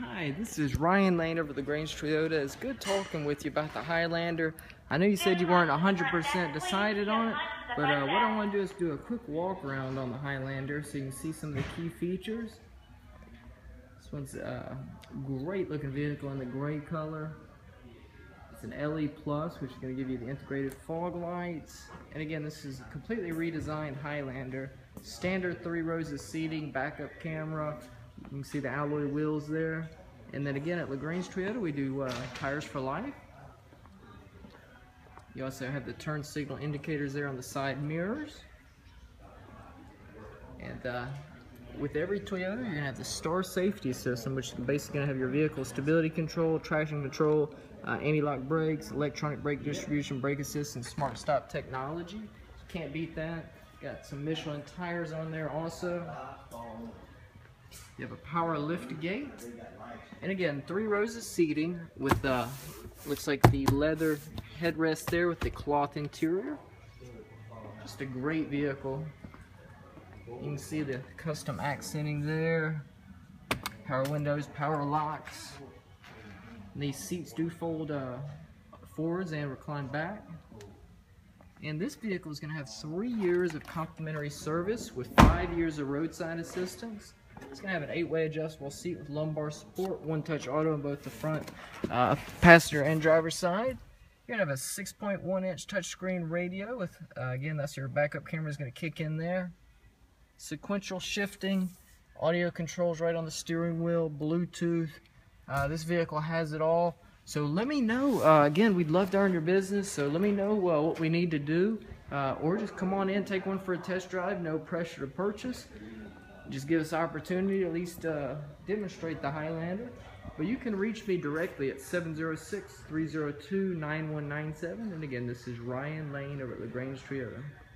Hi, this is Ryan Lane over LaGrange Toyota. It's good talking with you about the Highlander. I know you said you weren't 100% decided on it, but uh, what I want to do is do a quick walk around on the Highlander so you can see some of the key features. This one's a great looking vehicle in the gray color. It's an LE Plus, which is going to give you the integrated fog lights. And again, this is a completely redesigned Highlander. Standard three rows of seating, backup camera. You can see the alloy wheels there. And then again, at LaGrange Toyota, we do uh, tires for life. You also have the turn signal indicators there on the side mirrors. And uh, with every Toyota, you're gonna have the Star Safety System, which is basically gonna have your vehicle stability control, traction control, uh, anti-lock brakes, electronic brake distribution, brake assist, and smart stop technology. Can't beat that. Got some Michelin tires on there also. You have a power lift gate. And again, three rows of seating with uh, looks like the leather headrest there with the cloth interior. Just a great vehicle. You can see the custom accenting there. Power windows, power locks. And these seats do fold uh, forwards and recline back. And this vehicle is going to have three years of complimentary service with five years of roadside assistance. It's going to have an eight-way adjustable seat with lumbar support, one-touch auto on both the front uh, passenger and driver side. You're going to have a 6.1-inch touchscreen radio with, uh, again, that's your backup camera is going to kick in there. Sequential shifting, audio controls right on the steering wheel, Bluetooth. Uh, this vehicle has it all. So let me know, uh, again, we'd love to earn your business, so let me know uh, what we need to do, uh, or just come on in, take one for a test drive, no pressure to purchase. Just give us opportunity to at least uh, demonstrate the Highlander. But you can reach me directly at 706-302-9197, and again, this is Ryan Lane over at LaGrange Toyota.